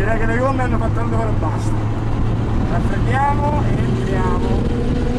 direi che le gomme hanno fatto un lavoro e basta. La fermiamo e entriamo.